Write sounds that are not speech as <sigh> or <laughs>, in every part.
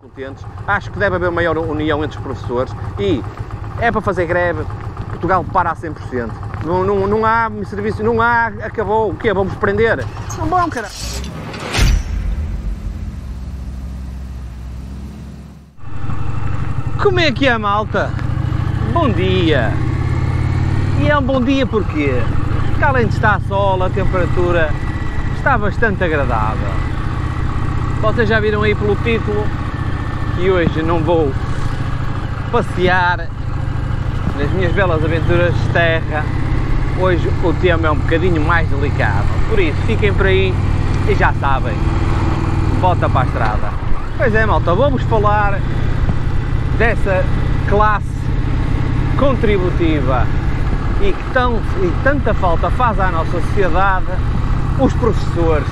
contentes. Acho que deve haver maior união entre os professores e é para fazer greve, Portugal para a 100%. Não, não, não há serviço, não há, acabou, o quê? Vamos prender? Não vão, cara. Como é que é, malta? Bom dia! E é um bom dia porquê? Porque além de estar sol, a temperatura está bastante agradável. Vocês já viram aí pelo título que hoje não vou passear nas minhas belas aventuras de terra. Hoje o tema é um bocadinho mais delicado, por isso fiquem por aí e já sabem, volta para a estrada. Pois é, malta, vamos falar dessa classe contributiva e que tão, e tanta falta faz à nossa sociedade, os professores.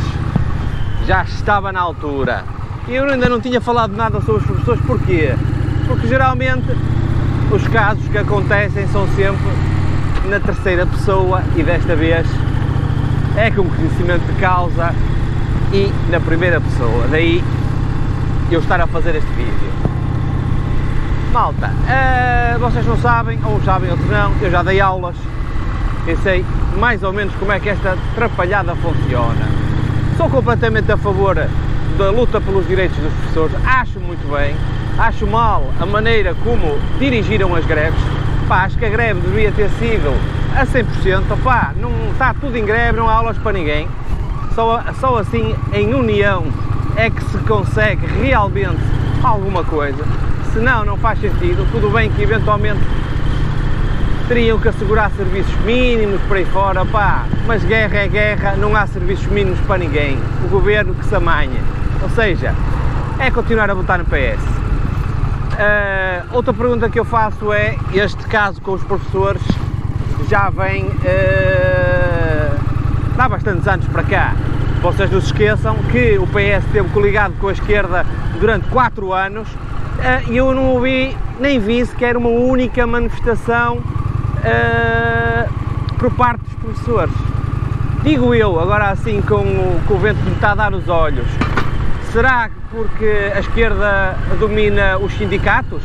Já estava na altura. Eu ainda não tinha falado nada sobre os professores, porquê? Porque geralmente os casos que acontecem são sempre na terceira pessoa e desta vez é com conhecimento de causa e na primeira pessoa. Daí eu estar a fazer este vídeo. Malta, uh, vocês não sabem, ou sabem, outros não, eu já dei aulas, eu sei mais ou menos como é que esta atrapalhada funciona. Sou completamente a favor da luta pelos direitos dos professores, acho muito bem, acho mal a maneira como dirigiram as greves, pá, acho que a greve devia ter sido a 100%, pá, não está tudo em greve, não há aulas para ninguém, só, só assim, em união, é que se consegue realmente alguma coisa. Não, não faz sentido. Tudo bem que eventualmente teriam que assegurar serviços mínimos por aí fora, pá, mas guerra é guerra, não há serviços mínimos para ninguém. O governo que se amanha. Ou seja, é continuar a votar no PS. Uh, ah, outra pergunta que eu faço é: este caso com os professores já vem uh, há bastantes anos para cá. Vocês não se esqueçam que o PS esteve coligado com a esquerda durante 4 anos ah, e eu não ouvi nem vi sequer uma única manifestação uh, por parte dos professores. Digo eu, agora assim com o, com o vento que me está a dar os olhos, será porque a esquerda domina os sindicatos?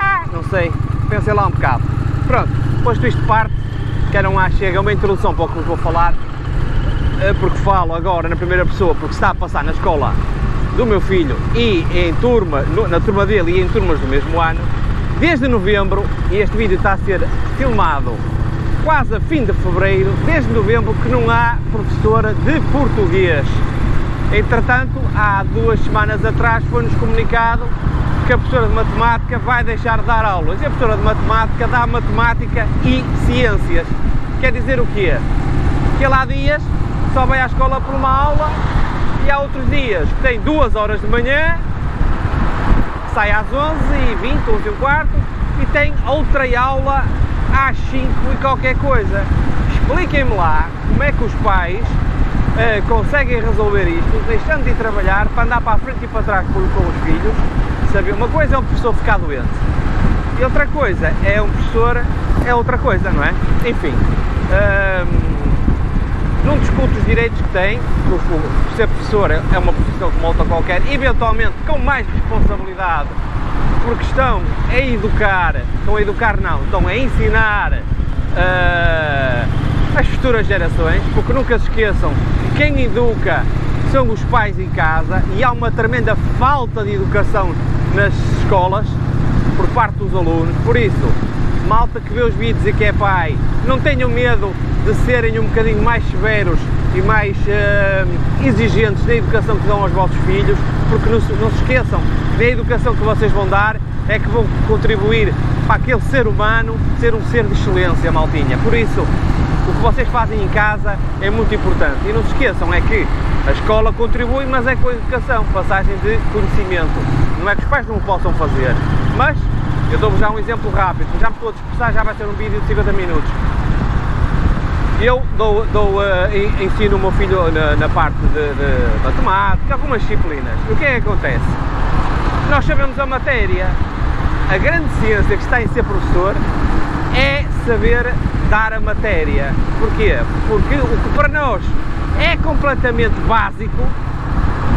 Ah, não sei, pensei lá um bocado. Pronto, posto isto de parte, que era um chega uma introdução para o que vos vou falar, ah, porque falo agora na primeira pessoa, porque está a passar na escola do meu filho e em turma, na turma dele e em turmas do mesmo ano, desde novembro, e este vídeo está a ser filmado quase a fim de fevereiro, desde novembro que não há professora de português. Entretanto, há duas semanas atrás foi-nos comunicado que a professora de matemática vai deixar de dar aulas. E a professora de matemática dá matemática e ciências. Quer dizer o quê? Que ela há dias só vai à escola por uma aula e há outros dias que tem duas horas de manhã, sai às 11h20, 11 e um quarto, e tem outra aula às 5 e qualquer coisa. Expliquem-me lá como é que os pais uh, conseguem resolver isto, deixando de trabalhar para andar para a frente e para trás com, com os filhos. Sabe? Uma coisa é um professor ficar doente, e outra coisa é um professor, é outra coisa, não é? Enfim. Uh, não discuto os direitos que tem, porque ser professor é uma profissão como outra qualquer, eventualmente com mais responsabilidade, porque estão a educar, estão a educar não, estão a ensinar uh, as futuras gerações, porque nunca se esqueçam que quem educa são os pais em casa e há uma tremenda falta de educação nas escolas por parte dos alunos, por isso, malta que vê os vídeos e que é pai, não tenham medo de serem um bocadinho mais severos e mais uh, exigentes na educação que dão aos vossos filhos, porque não, não se esqueçam da educação que vocês vão dar é que vão contribuir para aquele ser humano ser um ser de excelência, maltinha. Por isso, o que vocês fazem em casa é muito importante. E não se esqueçam, é que a escola contribui, mas é com a educação, passagem de conhecimento. Não é que os pais não o possam fazer. Mas, eu dou-vos já um exemplo rápido, já me estou a dispersar, já vai ser um vídeo de 50 minutos. Eu dou, dou, uh, ensino o meu filho na, na parte de, de, matemática, algumas disciplinas. O que é que acontece? Nós sabemos a matéria. A grande ciência que está em ser professor é saber dar a matéria. Porquê? Porque o que para nós é completamente básico,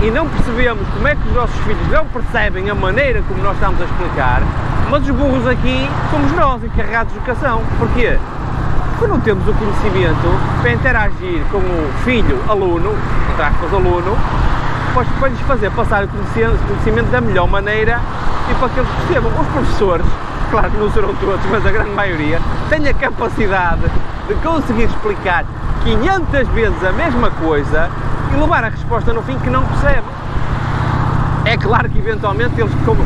e não percebemos como é que os nossos filhos não percebem a maneira como nós estamos a explicar, mas os burros aqui somos nós, encarregados de educação. Porquê? Porque não temos o conhecimento para interagir com o filho, aluno, entre aspas, aluno, para lhes fazer passar o conhecimento da melhor maneira e para que eles percebam. Os professores, claro que não serão todos, mas a grande maioria, têm a capacidade de conseguir explicar 500 vezes a mesma coisa e levar a resposta no fim que não percebe. É claro que eventualmente eles como,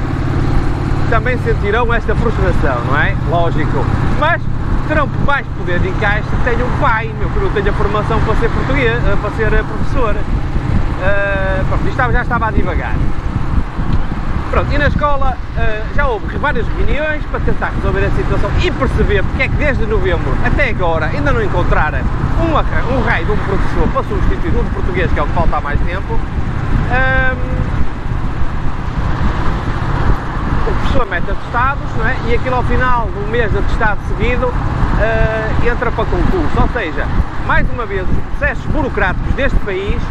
também sentirão esta frustração, não é? Lógico. Mas terão mais poder de encaixe se tenham um pai, meu, que não tenha formação para ser português, eh, para ser eh, professor. Uh, pronto, isto já estava a divagar. Pronto, e na escola uh, já houve várias reuniões para tentar resolver a situação e perceber porque é que desde novembro até agora ainda não encontraram um, um raio de um professor para substituir um de português, que é o que falta há mais tempo. Um, o professor mete atestados não é? e aquilo ao final do mês de atestado seguido uh, entra para concurso. Ou seja, mais uma vez, os processos burocráticos deste país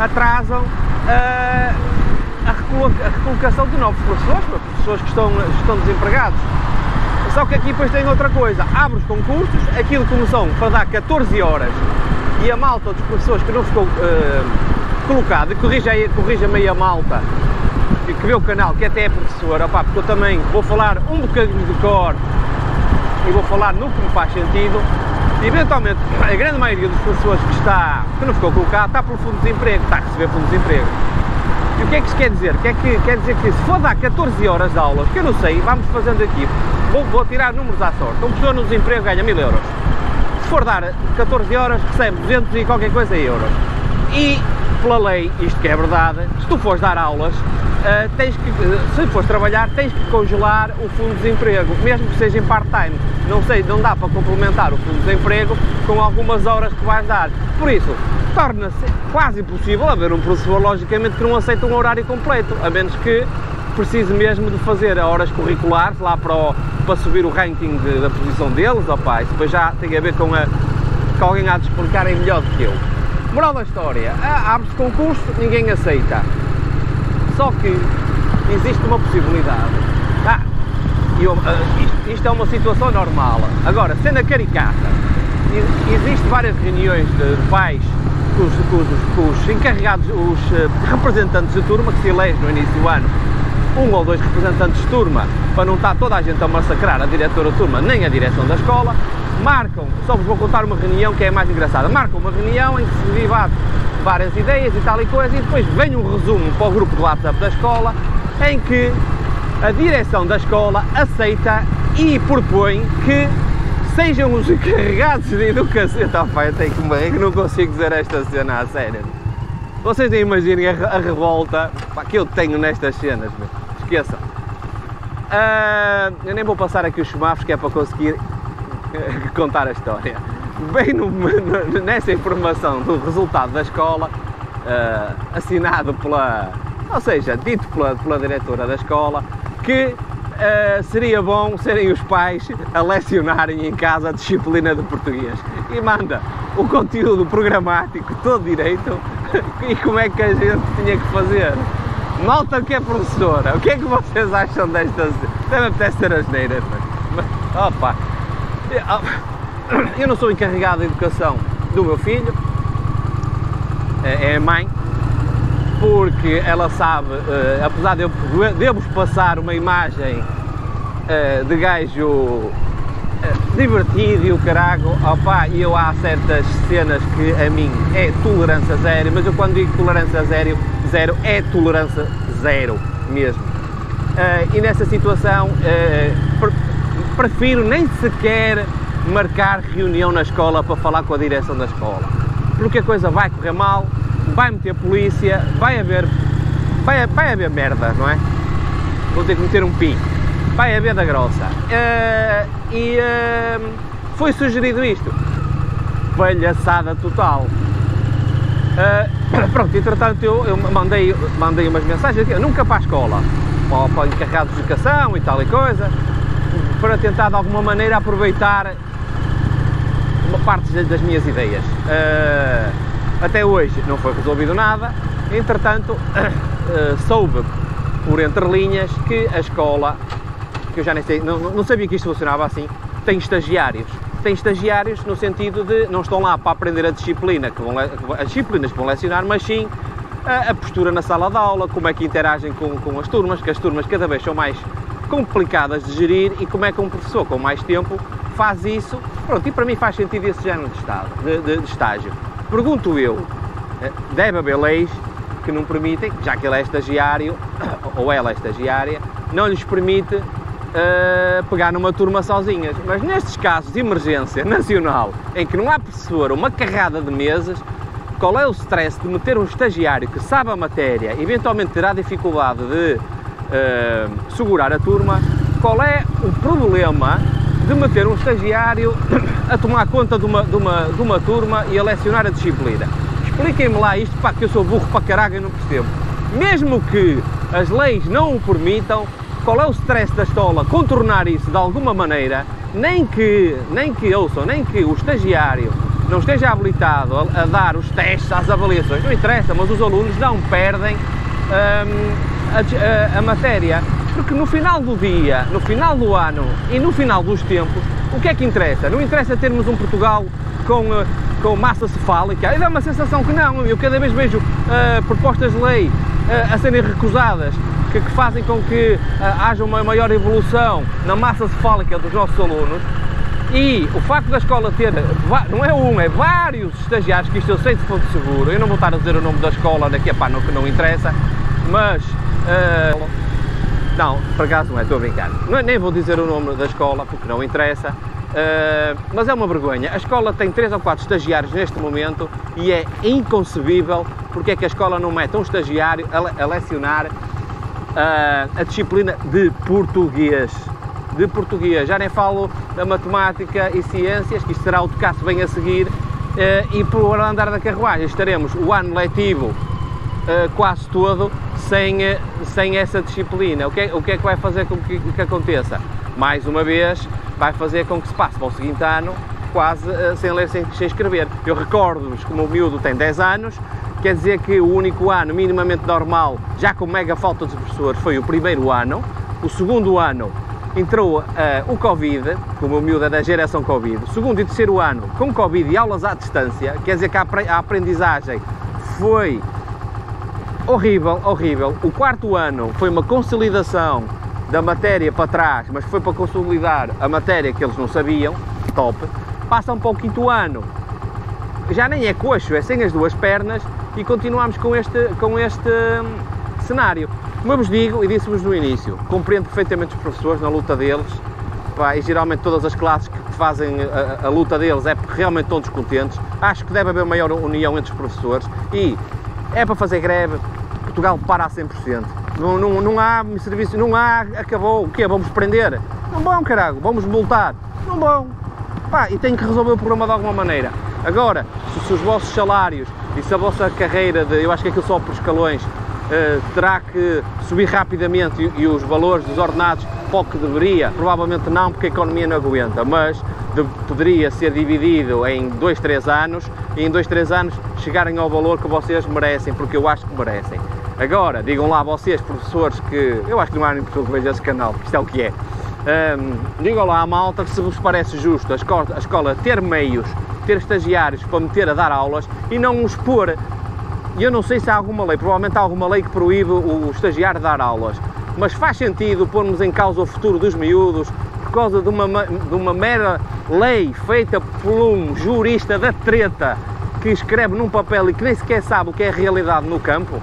atrasam uh, a, recolocação de novos professores, para professores que estão, estão desempregados. Só que aqui depois tem outra coisa, abre os concursos, aquilo começou para dar 14 horas e a malta dos professores que não ficou uh, colocado, e corrija, corrija meia malta, que, vê o canal, que até é professor, opá, porque eu também vou falar um bocadinho de cor e vou falar no que me faz sentido, eventualmente a grande maioria dos professores que está, que não ficou colocado, está pelo fundo de desemprego, está a receber fundo de desemprego. E o que é que isto quer dizer? Quer, que, quer dizer que se for dar 14 horas de aulas, que eu não sei, vamos fazendo aqui, vou, vou tirar números à sorte, uma pessoa no desemprego ganha 1000 euros. Se for dar 14 horas, recebe 200 e qualquer coisa euros. E, pela lei, isto que é verdade, se tu fores dar aulas, uh, tens que, se fores trabalhar, tens que congelar o fundo de desemprego, mesmo que seja em part-time. Não sei, não dá para complementar o fundo de desemprego com algumas horas que vais dar. Por isso, torna-se quase impossível haver um professor, logicamente, que não aceita um horário completo, a menos que precise mesmo de fazer horas curriculares lá para, o, para subir o ranking de, da posição deles, opa, isso depois já tem a ver com, a, com alguém a de explicarem melhor do que eu. Moral da história, abre-se concurso, ninguém aceita. Só que existe uma possibilidade. Ah, eu, uh, isto, isto, é uma situação normal. Agora, sendo a caricata, existem várias reuniões de pais com os, com os, com os encarregados, os uh, representantes de turma que se elege no início do ano, um ou dois representantes de turma, para não estar toda a gente a massacrar a diretora de turma nem a direção da escola, marcam, só vos vou contar uma reunião que é mais engraçada, marcam uma reunião em que se debate várias ideias e tal e coisa, e depois vem um resumo para o grupo de WhatsApp da escola, em que a direção da escola aceita e propõe que sejam os encarregados de educação. Então, pá, eu tenho que que não consigo dizer esta cena a sério. Vocês nem imaginem a, a revolta pá, que eu tenho nestas cenas, meu. esqueçam. Uh, eu nem vou passar aqui os semáforos que é para conseguir <laughs> contar a história bem no, nessa informação do resultado da escola, uh, assinado pela, ou seja, dito pela, pela diretora da escola, que uh, seria bom serem os pais a lecionarem em casa a disciplina de português. E manda o conteúdo programático todo direito <laughs> e como é que a gente tinha que fazer. Malta que é professora, o que é que vocês acham destas? Deve até ser as neiras, mas, opa, eu não sou encarregado da educação do meu filho, é, é a mãe, porque ela sabe, uh, apesar de eu, de eu vos passar uma imagem uh, de gajo divertido e o carago, opá, e eu há certas cenas que a mim é tolerância zero, mas eu quando digo tolerância zero, zero é tolerância zero mesmo. e nessa situação prefiro nem sequer marcar reunião na escola para falar com a direção da escola. Porque a coisa vai correr mal, vai meter polícia, vai haver, vai, vai haver merda, não é? Vou ter que meter um pi. Vai haver da grossa. Uh, e uh, foi sugerido isto. Palhaçada total. Uh, <coughs> pronto, entretanto eu, eu, mandei, mandei umas mensagens, eu nunca para a escola, para, para encarregados de educação e tal e coisa, para tentar de alguma maneira aproveitar uma parte das minhas ideias. Uh, até hoje não foi resolvido nada, Entretanto, <coughs> soube por entre linhas que a escola, que eu já nem sei, não, não sabia que isto funcionava assim, tem estagiários. Tem estagiários no sentido de não estão lá para aprender a disciplina, que vão, as disciplinas que vão lecionar, mas sim a, a, postura na sala de aula, como é que interagem com, com as turmas, que as turmas cada vez são mais complicadas de gerir e como é que um professor com mais tempo faz isso. Pronto, e para mim faz sentido esse género de, estado, de, de, de estágio. Pergunto eu, eh, deve haver leis que não permitem, já que ele é estagiário, <coughs> ou ela é estagiária, não lhes permite uh, pegar numa turma sozinhas. Mas nestes casos de emergência nacional, em que não há professor, uma carrada de mesas, qual é o stress de meter um estagiário que sabe a matéria, eventualmente terá dificuldade de uh, segurar a turma, qual é o problema de meter um estagiário a tomar conta de uma, de uma, de uma turma e a lecionar a disciplina? Expliquem-me lá isto, pá, que eu sou burro para caralho e não percebo. Mesmo que as leis não o permitam, qual é o stress da escola contornar isso de alguma maneira, nem que, nem que ouçam, nem que o estagiário não esteja habilitado a, a dar os testes, as avaliações, não interessa, mas os alunos não perdem hum, a, a, a matéria. Porque no final do dia, no final do ano e no final dos tempos, o que é que interessa? Não interessa termos um Portugal com, eh, com massa cefálica. E dá uma sensação que não. Eu cada vez vejo uh, propostas de lei uh, a serem recusadas que, que fazem com que uh, haja uma maior evolução na massa cefálica dos nossos alunos. E o facto da escola ter, não é um, é vários estagiários, que isto eu sei de seguro, eu não vou estar a dizer o nome da escola daqui a pá, não, que não interessa, mas. Uh, não, por acaso não é, estou a brincar. Não, é, nem vou dizer o nome da escola porque não interessa, Uh, mas é uma vergonha. A escola tem três ou quatro estagiários neste momento e é inconcebível porque é que a escola não mete um estagiário a, a lecionar a disciplina de português. De português. Já nem falo da matemática e ciências, que isto será o tocasse bem a seguir. Uh, e por andar da carruagem estaremos o ano letivo quase todo sem, sem essa disciplina. O que, é, o que é que vai fazer com que, que aconteça? Mais uma vez, vai fazer com que se passe para o seguinte ano quase sem ler, sem, sem escrever. Eu recordo-vos que o meu miúdo tem 10 anos, quer dizer que o único ano minimamente normal, já com mega falta de professores, foi o primeiro ano. O segundo ano entrou uh, o Covid, que o miúdo é da geração Covid. O segundo e terceiro ano com Covid e aulas à distância, quer dizer que a aprendizagem foi horrível, horrível. O quarto ano foi uma consolidação da matéria para trás, mas foi para consolidar a matéria que eles não sabiam, top, passam para o quinto ano. Já nem é coxo, é sem as duas pernas e continuamos com este, com este hum, cenário. Como eu vos digo e disse-vos no início, compreendo perfeitamente os professores na luta deles pá, e geralmente todas as classes que fazem a, a, luta deles é porque realmente estão descontentes. Acho que deve haver maior união entre os professores e é para fazer greve, Portugal para a 100%. Não, não, não há serviço, não há, acabou, o quê? Vamos prender? Não vão, caralho, vamos multar? Não vão. Pá, e tem que resolver o problema de alguma maneira. Agora, se, os vossos salários e se a vossa carreira, de, eu acho que aquilo só por escalões, uh, terá que subir rapidamente e, e, os valores dos ordenados para o que deveria, provavelmente não, porque a economia não aguenta, mas de, poderia ser dividido em 2, 3 anos e em 2, 3 anos chegarem ao valor que vocês merecem, porque eu acho que merecem. Agora, digam lá vocês, professores, que eu acho que não há nenhum professor que veja esse canal, isto é o que é. Um, digam lá à malta se vos parece justo a escola, a escola ter meios, ter estagiários para meter a dar aulas e não os pôr. Eu não sei se há alguma lei, provavelmente há alguma lei que proíbe o estagiário dar aulas, mas faz sentido pormos em causa o futuro dos miúdos por causa de uma, de uma mera lei feita por um jurista da treta que escreve num papel e que nem sequer sabe o que é a realidade no campo?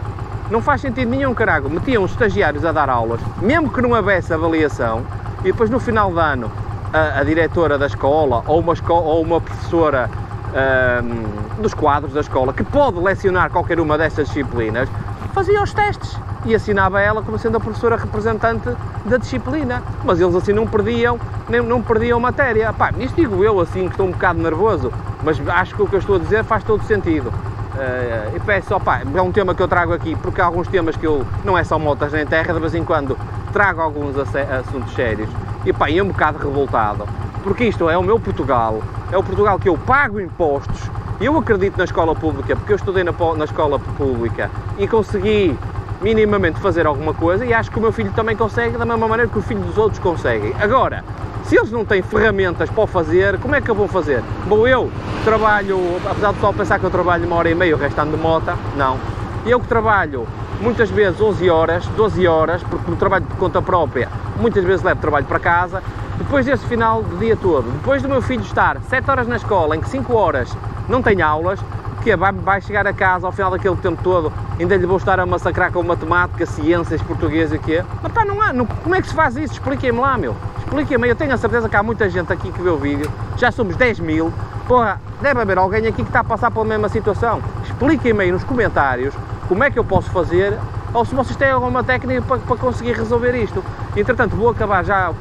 Não faz sentido nenhum, carago. Metiam os estagiários a dar aulas, mesmo que não houvesse avaliação, e depois no final do ano a, a diretora da escola ou uma, ou uma professora um, dos quadros da escola que pode lecionar qualquer uma destas disciplinas fazia os testes e assinava ela como sendo a professora representante da disciplina. Mas eles assim não perdiam, nem, não perdiam matéria. Pá, isto digo eu assim que estou um bocado nervoso, mas acho que o que eu estou a dizer faz todo sentido. Uh, e peço, opa, é um tema que eu trago aqui, porque há alguns temas que eu, não é só motas nem terra, de vez em quando trago alguns assuntos sérios. E pá, é um bocado revoltado, porque isto é o meu Portugal, é o Portugal que eu pago impostos, Eu acredito na escola pública, porque eu estudei na, na escola pública e consegui minimamente fazer alguma coisa e acho que o meu filho também consegue da mesma maneira que o filho dos outros conseguem. Agora, se eles não têm ferramentas para o fazer, como é que eu vou fazer? Bom, eu trabalho, apesar do pessoal pensar que eu trabalho uma hora e meia o restante de mota, não. Eu que trabalho muitas vezes 11 horas, 12 horas, porque no trabalho por conta própria, muitas vezes levo trabalho para casa, depois desse final do dia todo, depois do meu filho estar 7 horas na escola, em que 5 horas não tem aulas, que vai, vai chegar a casa ao final daquele tempo todo, ainda lhe vou estar a massacrar com matemática, ciências, português e o quê? Mas pá, não há, não, como é que se faz isso? Expliquem-me lá, meu. Expliquem-me, eu tenho a certeza que há muita gente aqui que vê o vídeo, já somos 10 mil, porra, deve haver alguém aqui que está a passar pela mesma situação. Expliquem-me aí nos comentários como é que eu posso fazer, ou se vocês têm alguma técnica para, para conseguir resolver isto. Entretanto, vou acabar já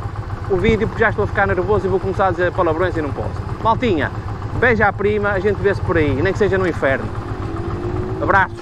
o vídeo porque já estou a ficar nervoso e vou começar a dizer palavrões e não posso. Maltinha, beija a prima, a gente vê-se por aí, nem que seja no inferno. Abraço!